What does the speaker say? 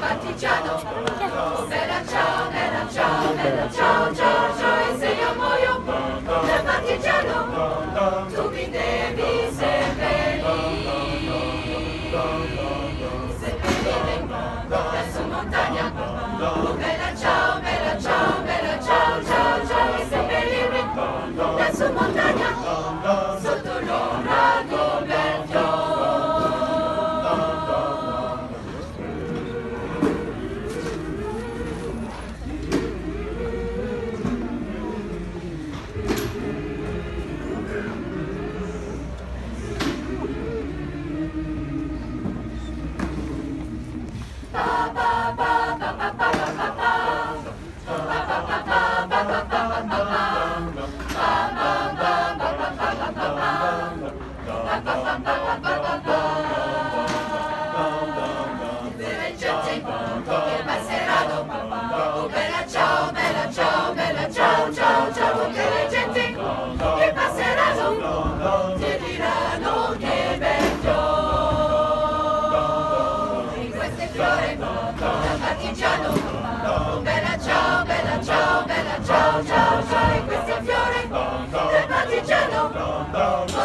partigiano Bella ciao, bella ciao, bella ciao, ciao, ciao E se io muoio Tu mi devi fiore mondo, partigiano, mondo, bella ciao, bella ciao, bella ciao, ciao, ciao, e questo è il fiore mondo, del partigiano mondo.